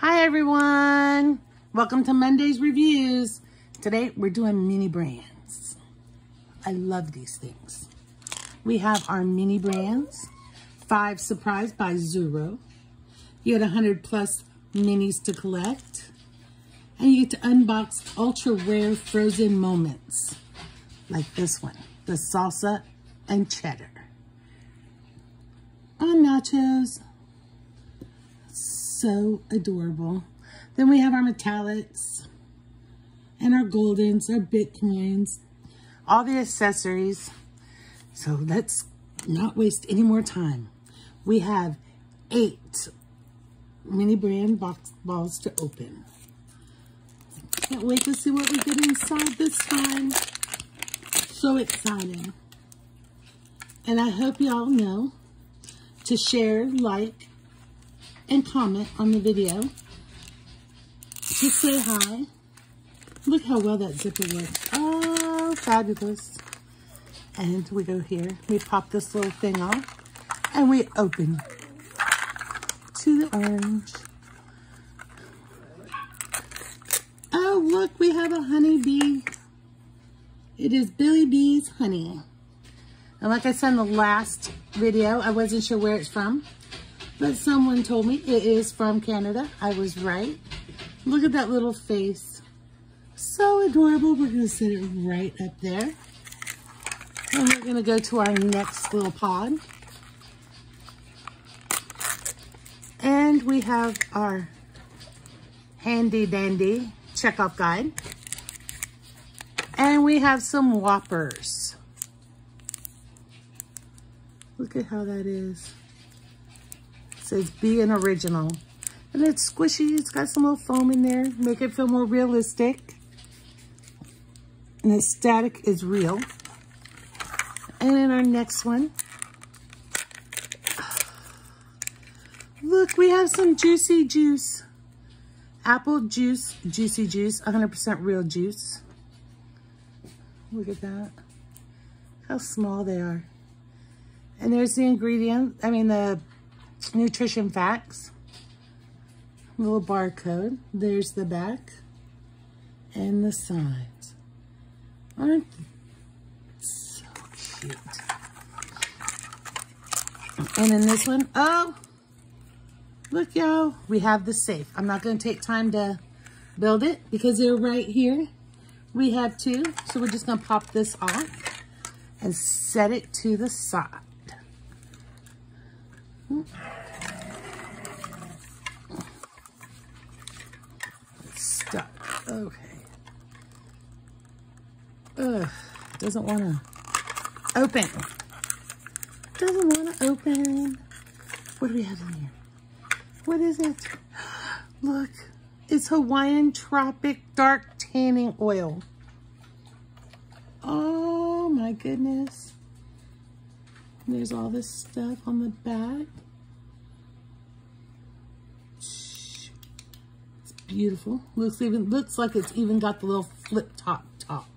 Hi everyone. Welcome to Monday's Reviews. Today we're doing mini brands. I love these things. We have our mini brands. Five Surprise by Zuru. You had 100 plus minis to collect. And you get to unbox ultra rare frozen moments. Like this one. The salsa and cheddar. On nachos so adorable. Then we have our metallics and our goldens, our bitcoins, all the accessories. So let's not waste any more time. We have eight mini brand box balls to open. Can't wait to see what we get inside this time. So exciting. And I hope y'all know to share, like, and comment on the video. Just say hi. Look how well that zipper works. Oh, fabulous. And we go here. We pop this little thing off. And we open to the orange. Oh, look, we have a honeybee. It is Billy Bee's honey. And like I said in the last video, I wasn't sure where it's from. But someone told me it is from Canada. I was right. Look at that little face. So adorable. We're going to set it right up there. And we're going to go to our next little pod. And we have our handy dandy checkoff guide. And we have some whoppers. Look at how that is says be an original. And it's squishy. It's got some little foam in there. Make it feel more realistic. And the static is real. And in our next one, look, we have some juicy juice. Apple juice, juicy juice, 100% real juice. Look at that. How small they are. And there's the ingredient, I mean the nutrition facts. Little barcode. There's the back and the sides. Aren't so cute? And in this one, oh, look y'all, we have the safe. I'm not going to take time to build it because they're right here. We have two, so we're just going to pop this off and set it to the side. Stuck. Okay. Ugh, doesn't want to open. Doesn't want to open. What do we have in here? What is it? Look, it's Hawaiian Tropic Dark Tanning Oil. Oh my goodness. There's all this stuff on the back. It's beautiful. Looks even looks like it's even got the little flip top top.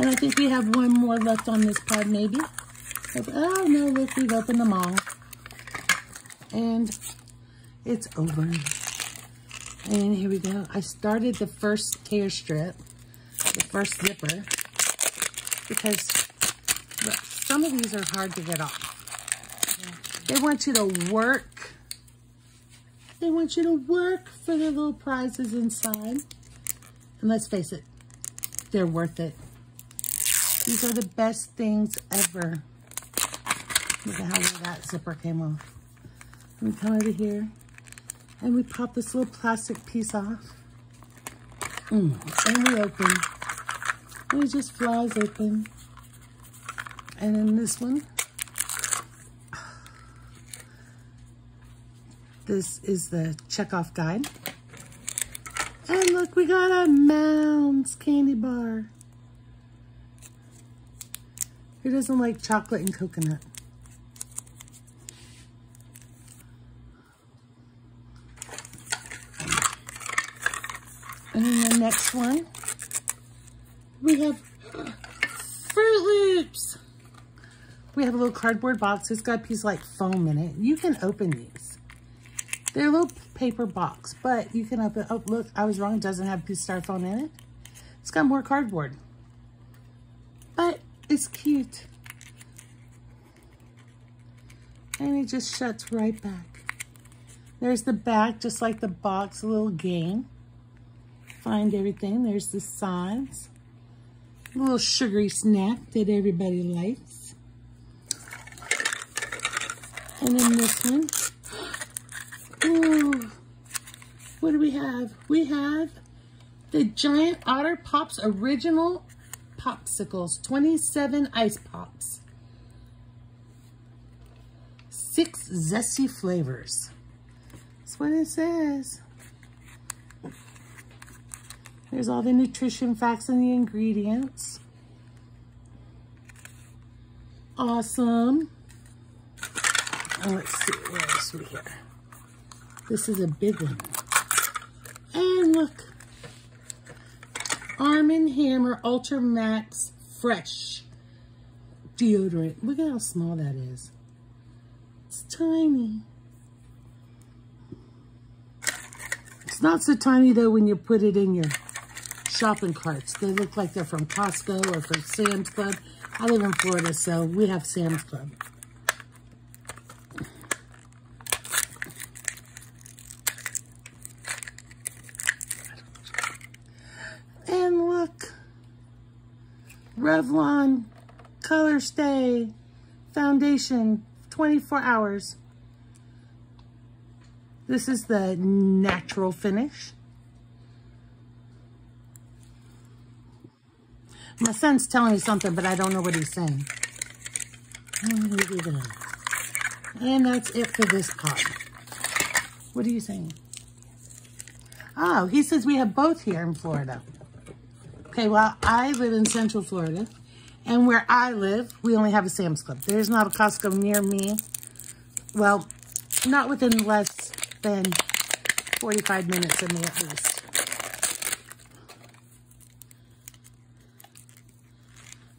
And I think we have one more left on this pod, maybe. Oh, no, look, we've opened them all. And it's over. And here we go. I started the first tear strip, the first zipper, because look, some of these are hard to get off. They want you to work. They want you to work for the little prizes inside. And let's face it, they're worth it. These are the best things ever. Look at how that zipper came off. we come over here and we pop this little plastic piece off. Mm, and we open. And it just flies open. And then this one, This is the checkoff guide. And look, we got a Mounds candy bar. Who doesn't like chocolate and coconut? And then the next one, we have Froot Loops. we have a little cardboard box. It's got a piece of like foam in it. You can open these. They're a little paper box, but you can open, oh, look, I was wrong. It doesn't have a piece of styrofoam in it. It's got more cardboard, but it's cute. And it just shuts right back. There's the back, just like the box, a little game. Find everything. There's the sides. Little sugary snack that everybody likes. And then this one. Ooh. What do we have? We have the Giant Otter Pops Original Popsicles. 27 ice pops. Six zesty flavors. That's what it says. There's all the nutrition facts and the ingredients. Awesome. Oh, let's see, where else we here? This is a big one. And look. Arm & Hammer Ultra Max Fresh deodorant. Look at how small that is. It's tiny. It's not so tiny though when you put it in your shopping carts. They look like they're from Costco or from Sam's Club. I live in Florida, so we have Sam's Club. And look, Revlon Color Stay Foundation, 24 hours. This is the natural finish. My son's telling me something, but I don't know what he's saying. And that's it for this pot. What are you saying? Oh, he says we have both here in Florida. Okay, well, I live in Central Florida. And where I live, we only have a Sam's Club. There's not a Costco near me. Well, not within less than 45 minutes of me at least.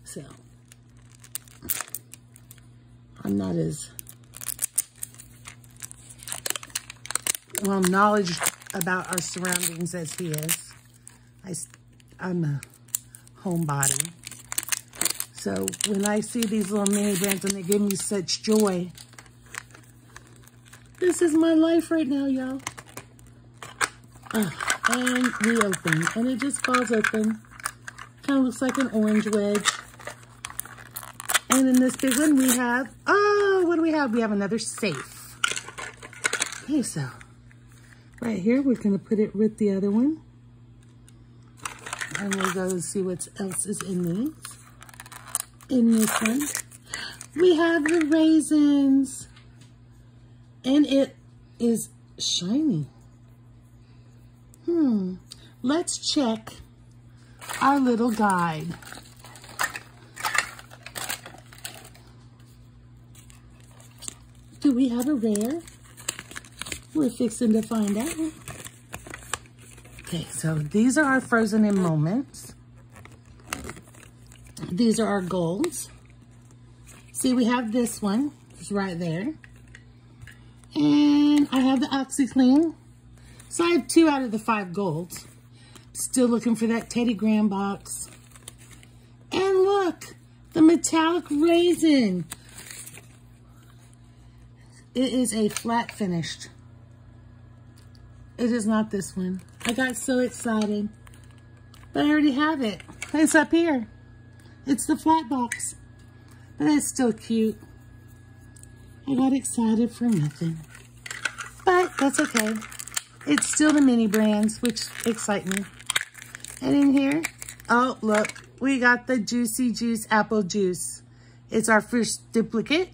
So, I'm not as well knowledge about our surroundings as he is. I, I'm a homebody. So when I see these little mini brands and they give me such joy, this is my life right now, y'all. And reopen. And it just falls open. Kind of looks like an orange wedge. And in this big one, we have, oh, what do we have? We have another safe. Okay, so right here, we're to put it with the other one. And we'll go see what else is in these. In this one, we have the raisins. And it is shiny. Hmm. Let's check our little guide. Do we have a rare? We're fixing to find out. Okay, so these are our frozen in moments. These are our golds. See, we have this one. It's right there. And I have the OxiClean. So I have two out of the five golds. Still looking for that Teddy Graham box. And look, the metallic raisin. It is a flat finished. It is not this one. I got so excited. But I already have it. It's up here. It's the flat box. But it's still cute. I got excited for nothing. But that's okay. It's still the mini brands, which excite me. And in here, oh, look. We got the Juicy Juice Apple Juice. It's our first duplicate.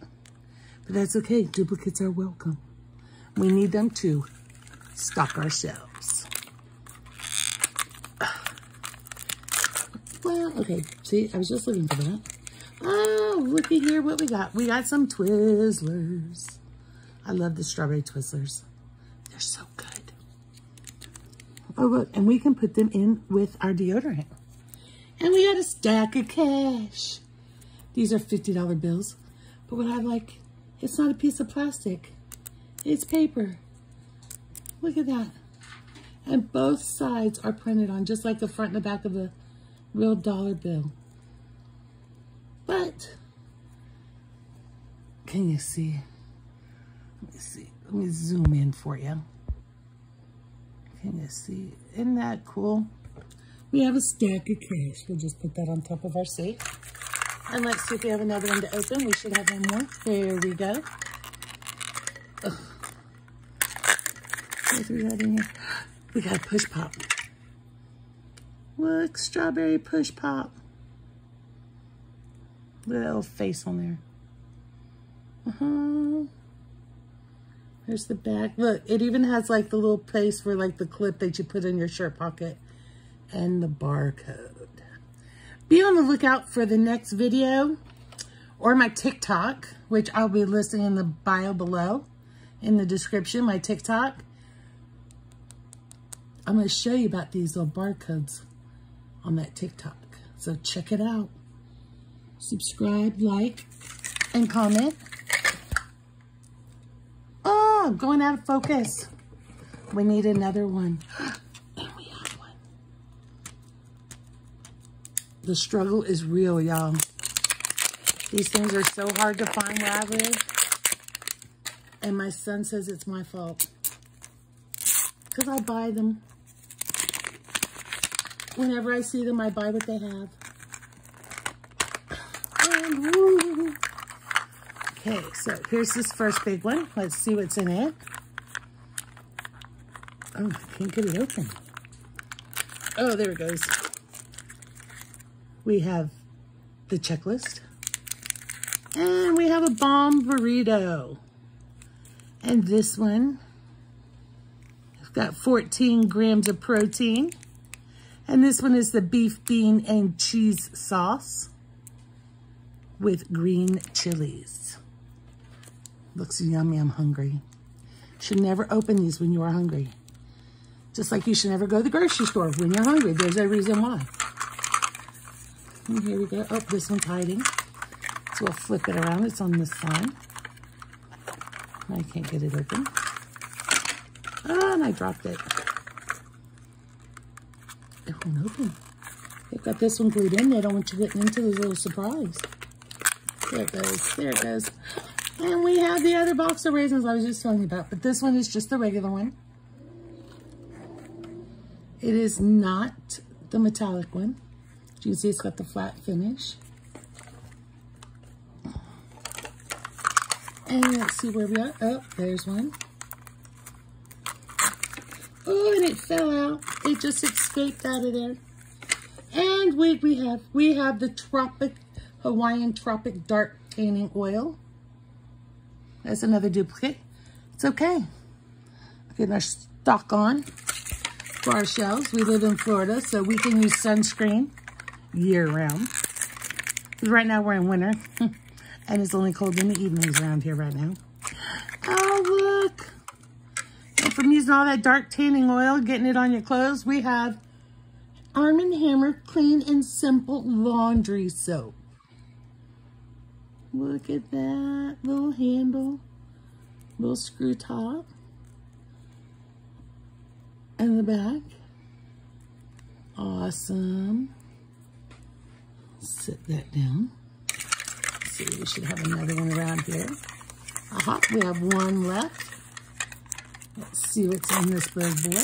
But that's okay. Duplicates are welcome. We need them to stock ourselves. Well, okay. See, I was just looking for that. Oh, looky here what we got. We got some Twizzlers. I love the strawberry Twizzlers. They're so good. Oh, look. And we can put them in with our deodorant. And we got a stack of cash. These are $50 bills. But what I like, it's not a piece of plastic. It's paper. Look at that. And both sides are printed on, just like the front and the back of the real dollar bill. But, can you see? Let me see. Let me zoom in for you. Can you see? Isn't that cool? We have a stack of cash. We'll just put that on top of our safe. And let's see if we have another one to open. We should have one more. There we go. Ugh. What do we got in here? We got a push pop. Look, strawberry push pop. Little face on there. Uh-huh. There's the back. Look, it even has like the little place for like the clip that you put in your shirt pocket and the barcode. Be on the lookout for the next video or my TikTok, which I'll be listing in the bio below in the description, my TikTok. I'm going to show you about these little barcodes on that TikTok. So check it out. Subscribe, like, and comment. Oh, going out of focus. We need another one. And we have one. The struggle is real, y'all. These things are so hard to find where I live. And my son says it's my fault. Because I buy them. Whenever I see them, I buy what they have. Okay, so here's this first big one. Let's see what's in it. Oh, I can't get it open. Oh, there it goes. We have the checklist. And we have a bomb burrito. And this one, it's got 14 grams of protein. And this one is the beef, bean, and cheese sauce with green chilies. Looks yummy, I'm hungry. Should never open these when you are hungry. Just like you should never go to the grocery store when you're hungry. There's a reason why. And here we go. Oh, this one's hiding. So we'll flip it around. It's on this side. I can't get it open. Oh, and I dropped it It won't open. They've got this one glued in. They don't want you getting into this little surprise. There it goes. There it goes. And we have the other box of raisins I was just telling you about. But this one is just the regular one. It is not the metallic one. You see it's got the flat finish. And let's see where we are. Oh, there's one. Oh, and it fell out. It just escaped out of there. And we, we have we have the Tropic Hawaiian Tropic Dark Tanning Oil. That's another duplicate. It's okay. Getting our stock on for our shelves. We live in Florida, so we can use sunscreen year-round. Right now we're in winter, and it's only cold in the evenings around here right now. Oh, look from using all that dark tanning oil, getting it on your clothes, we have Arm & Hammer Clean and Simple Laundry Soap. Look at that little handle, little screw top, and the back. Awesome. Sit that down. Let's see, we should have another one around here. Aha, we have one left. Let's see what's in this bird boy.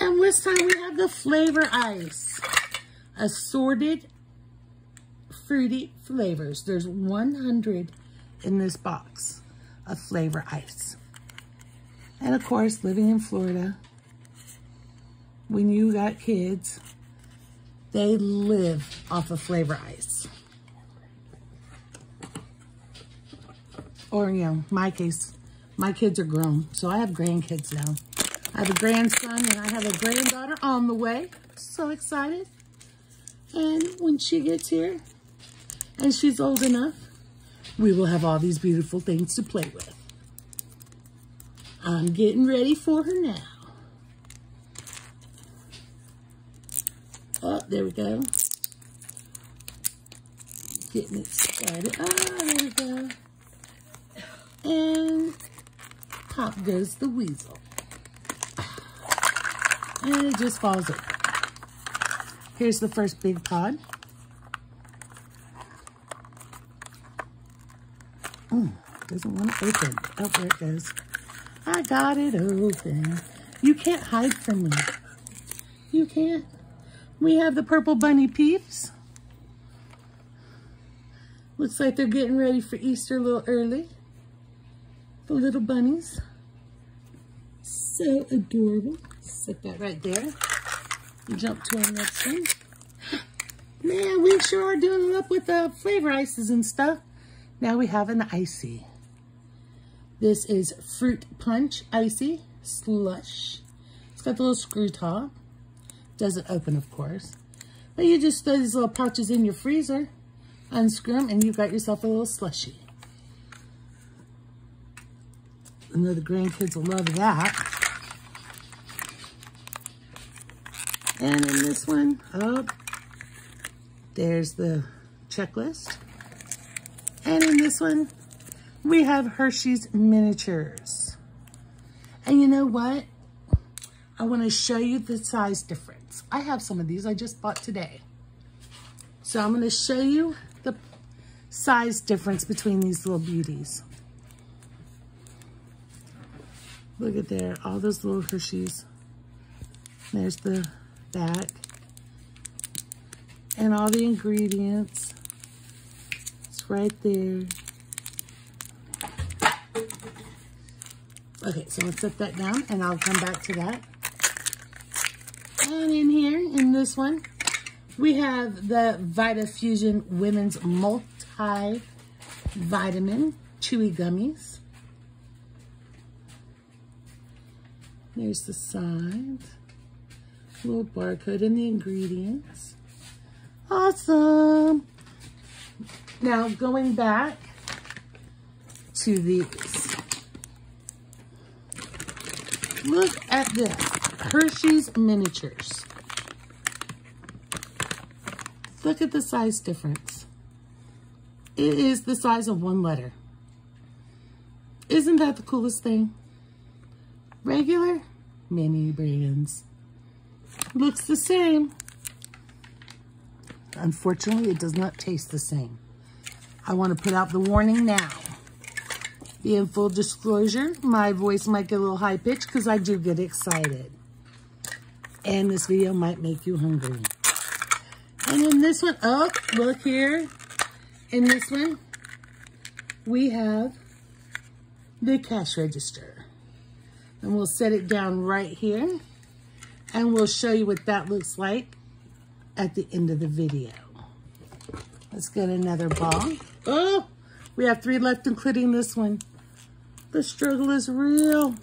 And this time we have the flavor ice. Assorted fruity flavors. There's 100 in this box of flavor ice. And of course, living in Florida, when you got kids, they live off of flavor ice. Or, you know, my case, my kids are grown, so I have grandkids now. I have a grandson and I have a granddaughter on the way. So excited. And when she gets here and she's old enough, we will have all these beautiful things to play with. I'm getting ready for her now. Oh, there we go. Getting it started. Oh, there we go. And pop goes the weasel. And it just falls in. Here's the first big pod. Mm, doesn't want to open. Oh, there it goes. I got it open. You can't hide from me. You can't. We have the purple bunny peeps. Looks like they're getting ready for Easter a little early. The little bunnies. So adorable. Set that right there. Jump to our next one. Man, we sure are doing it up with the flavor ices and stuff. Now we have an icy. This is Fruit Punch Icy Slush. It's got the little screw top. Doesn't open, of course. But you just throw these little pouches in your freezer, unscrew them, and you've got yourself a little slushy. I know the grandkids will love that. And in this one, oh, there's the checklist. And in this one, we have Hershey's miniatures. And you know what? I want to show you the size difference. I have some of these I just bought today. So I'm going to show you the size difference between these little beauties. Look at there, all those little Hershey's. There's the back. And all the ingredients. It's right there. Okay, so let's set that down and I'll come back to that. And in here, in this one, we have the VitaFusion Women's Multi-Vitamin Chewy Gummies. There's the side. Little barcode and the ingredients. Awesome. Now going back to these. Look at this. Hershey's Miniatures. Look at the size difference. It is the size of one letter. Isn't that the coolest thing? Regular mini brands. Looks the same. Unfortunately, it does not taste the same. I want to put out the warning now. In full disclosure, my voice might get a little high-pitched because I do get excited. And this video might make you hungry. And in this one, oh, look here. In this one, we have the cash register. And we'll set it down right here. And we'll show you what that looks like at the end of the video. Let's get another ball. Oh, we have three left, including this one. The struggle is real.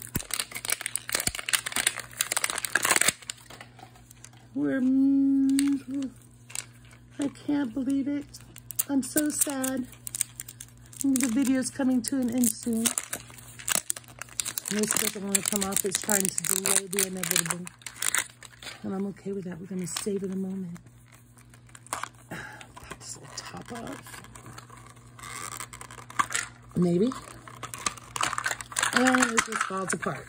We're, mm, I can't believe it. I'm so sad. The video is coming to an end soon. This doesn't want to come off. It's trying to delay the inevitable. And I'm okay with that. We're going to save it a moment. This little top off. Maybe. And it just falls apart.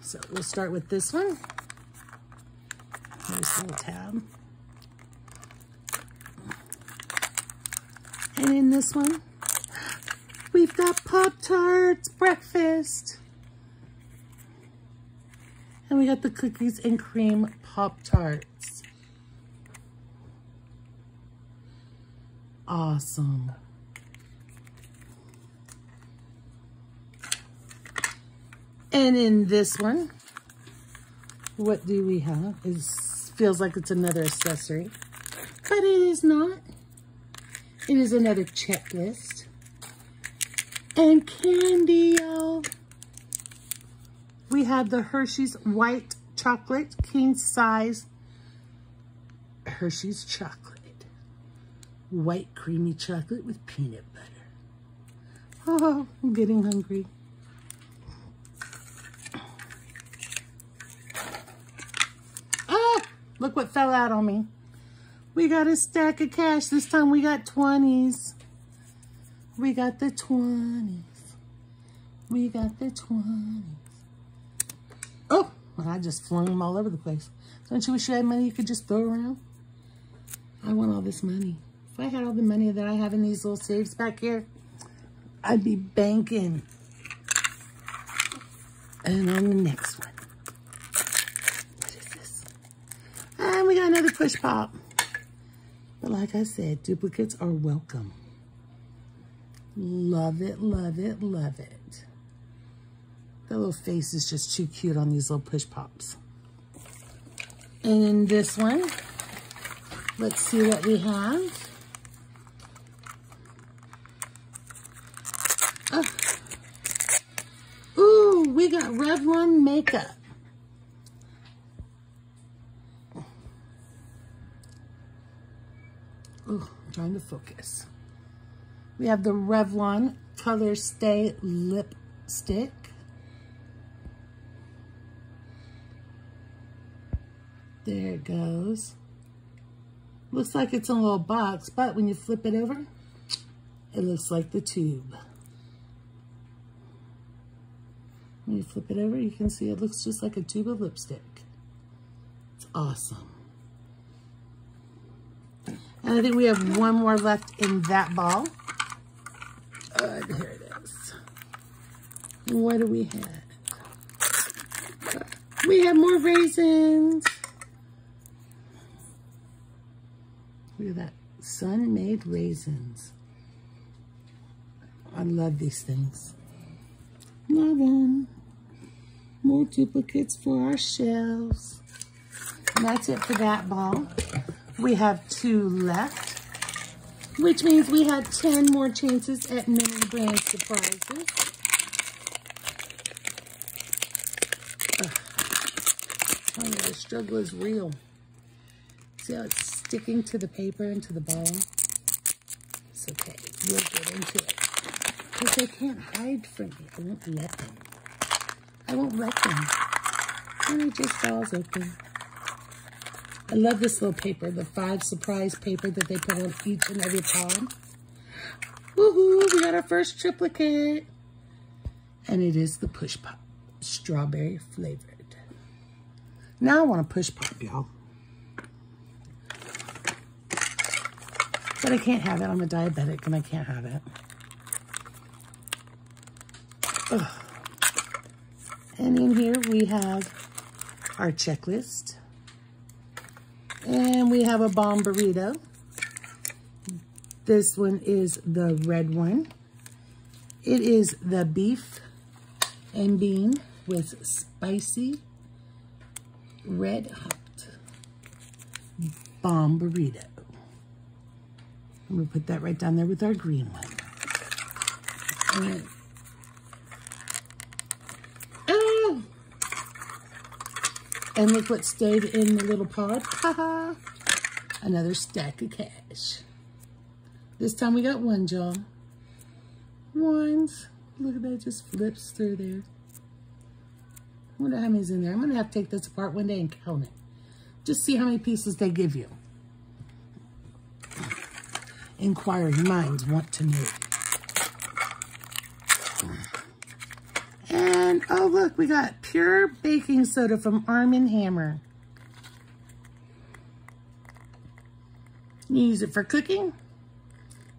So we'll start with this one. Nice little tab. And in this one, we've got Pop-Tarts breakfast. And we got the cookies and cream Pop-Tarts. Awesome. And in this one, what do we have? It feels like it's another accessory, but it is not. It is another checklist. And candy, y'all. We have the Hershey's White Chocolate King Size Hershey's Chocolate. White creamy chocolate with peanut butter. Oh, I'm getting hungry. Oh, look what fell out on me. We got a stack of cash. This time we got 20s. We got the 20s. We got the 20s. Oh, well, I just flung them all over the place. Don't you wish you had money you could just throw around? I want all this money. If I had all the money that I have in these little saves back here, I'd be banking. And on the next one. What is this? Got another push pop. But like I said, duplicates are welcome. Love it, love it, love it. The little face is just too cute on these little push pops. And in this one, let's see what we have. Oh. Ooh, we got Revlon makeup. Ooh, trying to focus. We have the Revlon Color Stay Lipstick. There it goes. Looks like it's a little box, but when you flip it over, it looks like the tube. When you flip it over, you can see it looks just like a tube of lipstick. It's awesome. And I think we have one more left in that ball. Uh, here it is. What do we have? We have more raisins. Look at that. Sun-Maid raisins. I love these things. Love them. More duplicates for our shelves. And that's it for that ball. We have two left, which means we have 10 more chances at mini brand surprises. Oh, the struggle is real. See how it's sticking to the paper and to the ball? It's okay. We'll get into it. Because they can't hide from me. I won't let them. I won't let them. And it just falls open. I love this little paper, the five surprise paper that they put on each and every palm. Woohoo, we got our first triplicate. And it is the Push Pop, strawberry flavored. Now I want a Push Pop, y'all. But I can't have it. I'm a diabetic and I can't have it. Ugh. And in here we have our checklist. And we have a bomb burrito. This one is the red one. It is the beef and bean with spicy red hot bomb burrito. I'm to put that right down there with our green one. And, oh! And look what stayed in the little pod. ha! Another stack of cash. This time we got one, y'all. Ones. Look at that, just flips through there. I wonder how many's in there. I'm going to have to take this apart one day and count it. Just see how many pieces they give you. Inquiring minds want to know. And, oh, look, we got pure baking soda from Arm & Hammer. You use it for cooking.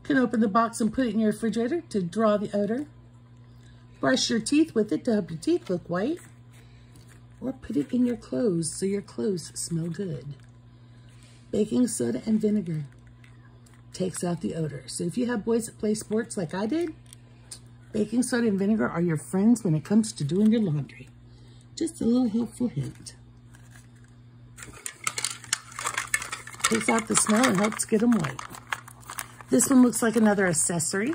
Can open the box and put it in your refrigerator to draw the odor. Brush your teeth with it to help your teeth look white. Or put it in your clothes so your clothes smell good. Baking soda and vinegar takes out the odor. So if you have boys that play sports like I did, baking soda and vinegar are your friends when it comes to doing your laundry. Just a little helpful hint. Takes out the smell and helps get them white. This one looks like another accessory.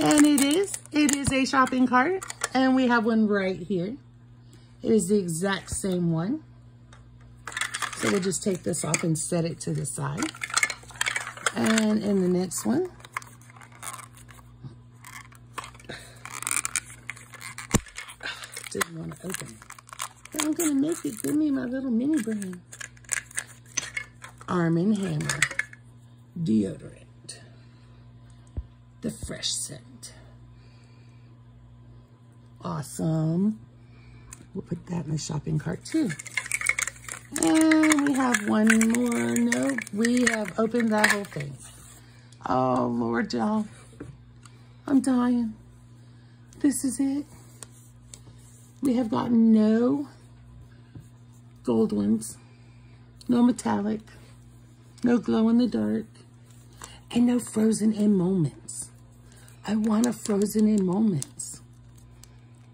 And it is. It is a shopping cart. And we have one right here. It is the exact same one. So we'll just take this off and set it to the side. And in the next one, didn't want to make it. Give me my little mini brand. Arm & Hammer deodorant. The fresh scent. Awesome. We'll put that in the shopping cart too. And we have one more. No, we have opened that whole thing. Oh, Lord, y'all. I'm dying. This is it. We have gotten no gold ones, no metallic, no glow in the dark, and no frozen in moments. I want a frozen in moments.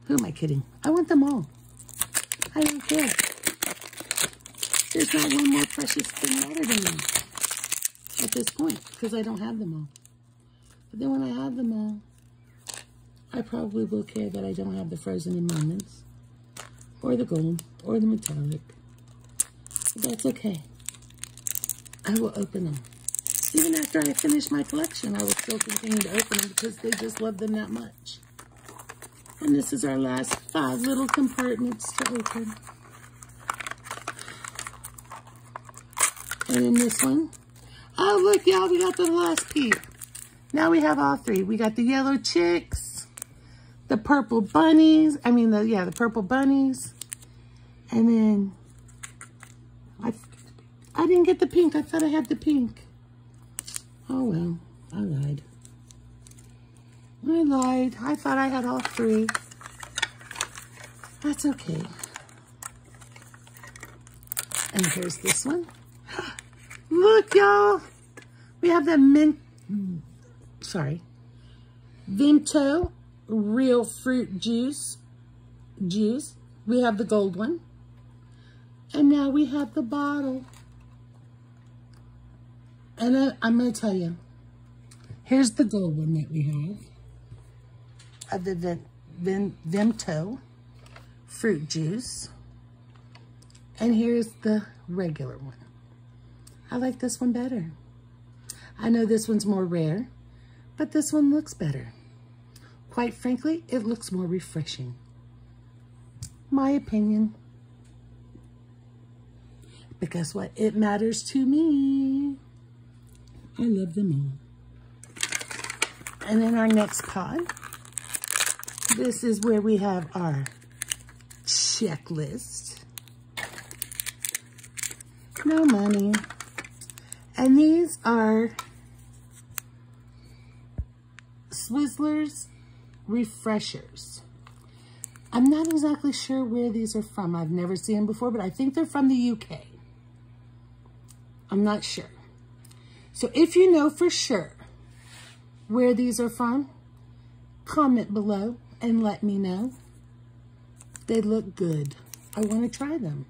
Who am I kidding? I want them all. I don't care. There's not one more precious thing better than them at this point because I don't have them all. But then when I have them all, I probably will care that I don't have the frozen in moments or the gold or the metallic. That's okay. I will open them. Even after I finish my collection, I will still continue to open them because they just love them that much. And this is our last five little compartments to open. And in this one, oh look y'all, we got the last piece. Now we have all three. We got the yellow chicks, the purple bunnies, I mean, the yeah, the purple bunnies. And then, I, I didn't get the pink. I thought I had the pink. Oh well, I lied. I lied. I thought I had all three. That's okay. And here's this one. Look, y'all. We have the mint, hmm, sorry, Vimto real fruit juice. Juice. We have the gold one. And now we have the bottle. And I, I'm going to tell you, here's the gold one that we have of the Vim, Vim, Vimto fruit juice. And here's the regular one. I like this one better. I know this one's more rare, but this one looks better. Quite frankly, it looks more refreshing. My opinion. But guess what? It matters to me. I love them all. And then our next pod this is where we have our checklist. No money. And these are Swizzels Refreshers. I'm not exactly sure where these are from. I've never seen them before, but I think they're from the UK. I'm not sure. So if you know for sure where these are from, comment below and let me know. They look good. I want to try them.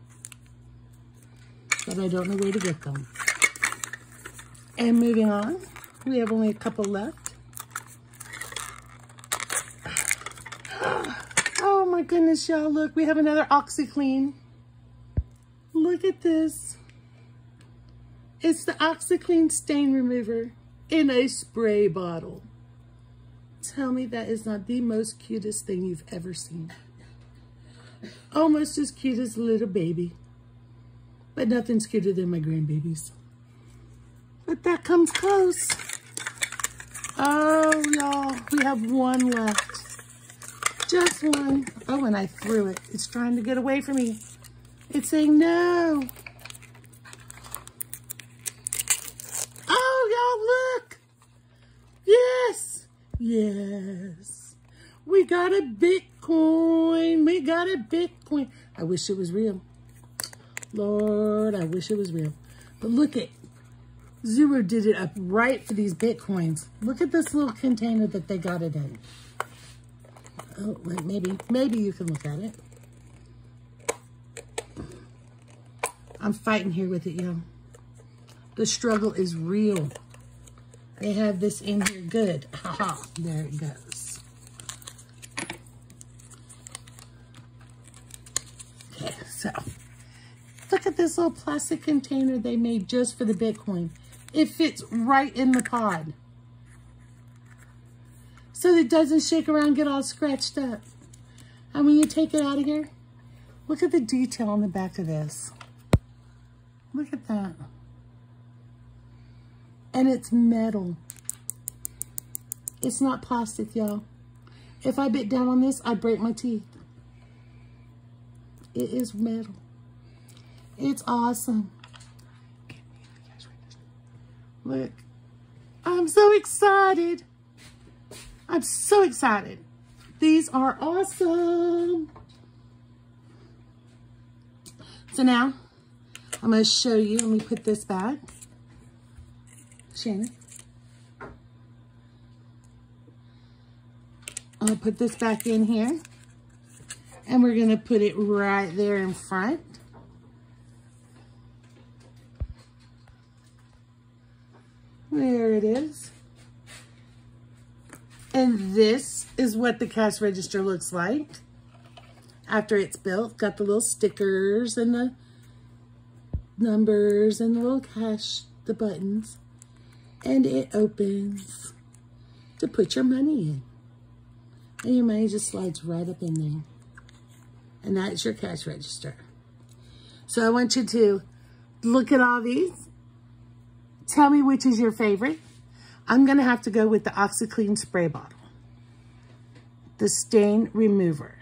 But I don't know where to get them. And moving on, we have only a couple left. Oh my goodness, y'all, look, we have another OxiClean. Look at this. It's the OxiClean stain remover in a spray bottle. Tell me that is not the most cutest thing you've ever seen. Almost as cute as a little baby. But nothing's cuter than my grandbabies. But that comes close. Oh, y'all, we have one left. Just one. Oh, and I threw it. It's trying to get away from me. It's saying no. Oh, y'all, look. Yes. Yes. We got a Bitcoin. We got a Bitcoin. I wish it was real. Lord, I wish it was real. But look at, Zuru did it up right for these Bitcoins. Look at this little container that they got it in. Oh, wait, maybe, maybe you can look at it. I'm fighting here with it, y'all. The struggle is real. They have this in here good. Haha, there it goes. Okay, so look at this little plastic container they made just for the Bitcoin. It fits right in the pod. So it doesn't shake around get all scratched up. And when you take it out of here, look at the detail on the back of this. Look at that. And it's metal. It's not plastic, y'all. If I bit down on this, I'd break my teeth. It is metal. It's awesome. Look. I'm so excited. I'm so excited. These are awesome. So now, I'm going to show you. Let me put this back. Shannon. I'll put this back in here. And we're going to put it right there in front. There it is. And this is what the cash register looks like after it's built. Got the little stickers and the numbers and the little cash, the buttons. And it opens to put your money in. And your money just slides right up in there. And that's your cash register. So I want you to look at all these. Tell me which is your favorite. I'm going to have to go with the OxiClean spray bottle. The stain remover.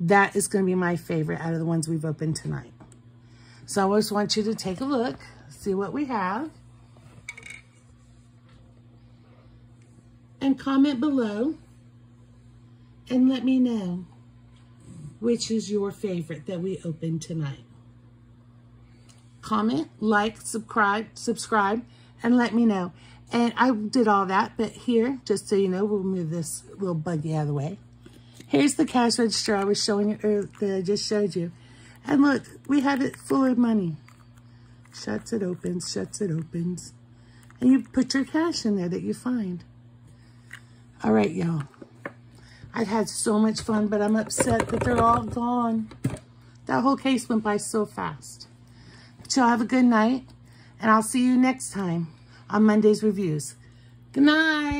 That is going to be my favorite out of the ones we've opened tonight. So I just want you to take a look, see what we have. And comment below and let me know which is your favorite that we opened tonight. Comment, like, subscribe, subscribe, and let me know. And I did all that, but here, just so you know, we'll move this little buggy out of the way. Here's the cash register I was showing you, or that I just showed you. And look, we have it full of money. Shuts, it opens, shuts, it opens. And you put your cash in there that you find. All right, y'all. I've had so much fun, but I'm upset that they're all gone. That whole case went by so fast. But y'all have a good night, and I'll see you next time on Monday's Reviews. Good night.